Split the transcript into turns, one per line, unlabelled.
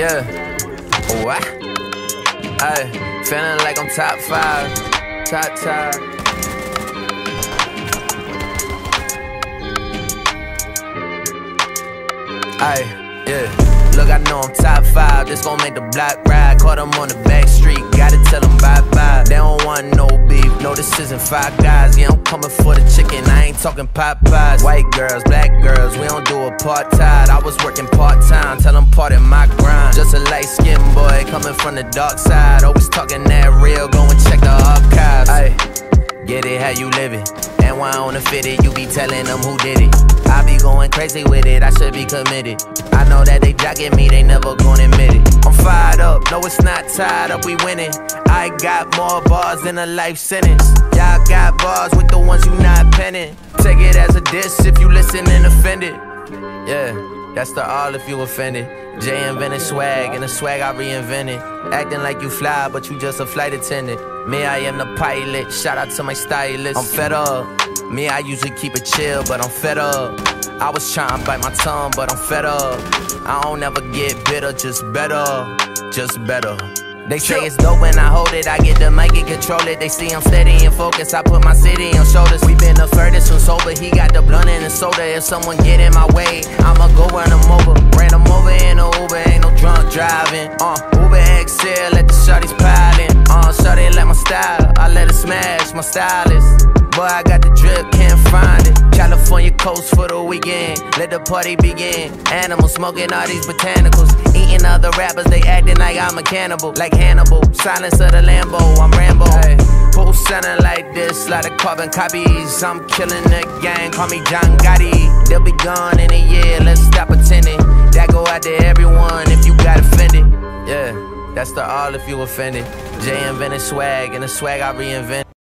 Yeah. Oh, what? Ay, feeling like I'm top five. Top, top. Ay, yeah. Look, I know I'm top five. This gon' make the block ride. Caught them on the back street. Gotta tell them bye bye. They don't want no beef. No, this isn't five guys. Yeah, I'm coming for the chicken. I ain't talking Popeyes. White girls, black girls. We don't do apartheid. I was working part time. Tell them part in my grind. Just a light skinned boy coming from the dark side. Always talking that real. Go and check the archives. Ay, get it how you live it. And why on the fitted, you be telling them who did it. I be going crazy with it, I should be committed. I know that they jocking me, they never gonna admit it. I'm fired up, no, it's not tied up, we winning. I got more bars than a life sentence. Y'all got bars with the ones you not penning. Take it as a diss if you listen and offended. Yeah, that's the all if you offended. Jay invented swag, and the swag I reinvented. Acting like you fly, but you just a flight attendant. Me, I am the pilot. Shout out to my stylist. I'm fed up. Me, I usually keep it chill, but I'm fed up. I was trying to bite my tongue, but I'm fed up. I don't ever get bitter, just better, just better. They say it's dope when I hold it. I get the mic and control it. They see I'm steady and focused. I put my city on shoulders. We been the furthest from sober. He got the blunt and the soda. If someone get in my way, I'ma go run them over. Ran them over in a Uber. Ain't no drunk driving. Uh, Uber XL, let the shorties piling. Uh, shorty like my style. I let it smash my stylist. Boy, I got the drip, can't find it. California coast for the weekend. Let the party begin. Animals smoking all these botanicals. Eating other rappers, they acting like I'm a cannibal. Like Hannibal. Silence of the Lambo, I'm Rambo. Hey, who sounding like this? Like the carbon copies. I'm killing the gang, call me John Gotti. They'll be gone in a year, let's stop pretending. That go out to everyone if you got offended. Yeah, that's the all if you offended. Jay invented swag, and the swag I reinvented.